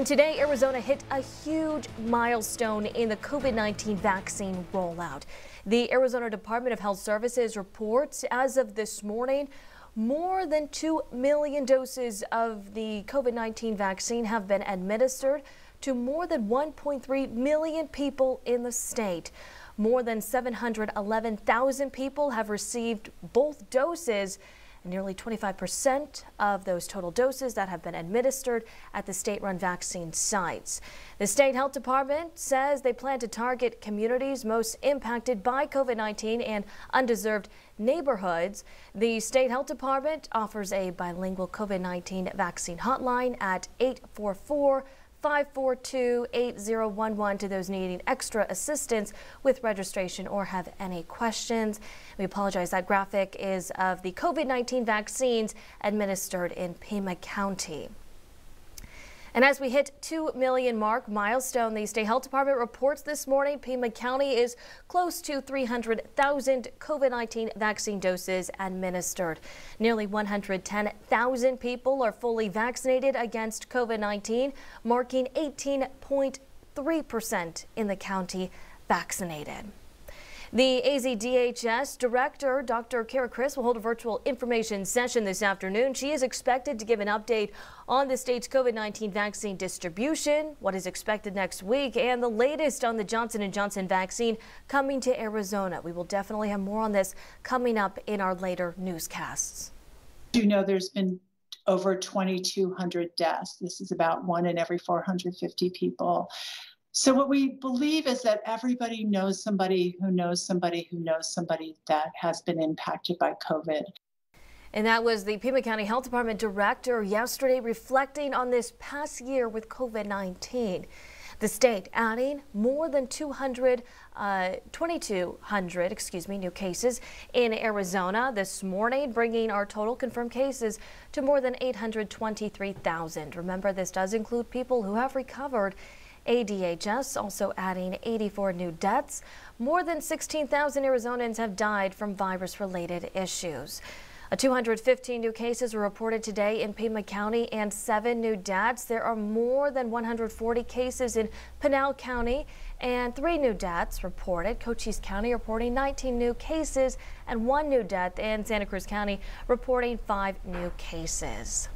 And today, Arizona hit a huge milestone in the COVID-19 vaccine rollout. The Arizona Department of Health Services reports as of this morning, more than 2 million doses of the COVID-19 vaccine have been administered to more than 1.3 million people in the state. More than 711,000 people have received both doses nearly 25% of those total doses that have been administered at the state-run vaccine sites. The state health department says they plan to target communities most impacted by COVID-19 and undeserved neighborhoods. The state health department offers a bilingual COVID-19 vaccine hotline at 844 542-8011 to those needing extra assistance with registration or have any questions. We apologize. That graphic is of the COVID-19 vaccines administered in Pima County. And as we hit 2 million mark milestone, the state health department reports this morning Pima County is close to 300,000 COVID-19 vaccine doses administered. Nearly 110,000 people are fully vaccinated against COVID-19, marking 18.3% in the county vaccinated. The AZDHS director, Dr. Cara Christ, will hold a virtual information session this afternoon. She is expected to give an update on the state's COVID-19 vaccine distribution, what is expected next week, and the latest on the Johnson & Johnson vaccine coming to Arizona. We will definitely have more on this coming up in our later newscasts. You know, there's been over 2,200 deaths. This is about one in every 450 people. So, what we believe is that everybody knows somebody who knows somebody who knows somebody that has been impacted by COVID. And that was the Pima County Health Department director yesterday reflecting on this past year with COVID 19. The state adding more than 200, uh, 2,200, excuse me, new cases in Arizona this morning, bringing our total confirmed cases to more than 823,000. Remember, this does include people who have recovered ADHS also adding 84 new deaths. More than 16,000 Arizonans have died from virus-related issues. 215 new cases were reported today in Pima County and seven new deaths. There are more than 140 cases in Pinal County and three new deaths reported. Cochise County reporting 19 new cases and one new death, and Santa Cruz County reporting five new cases.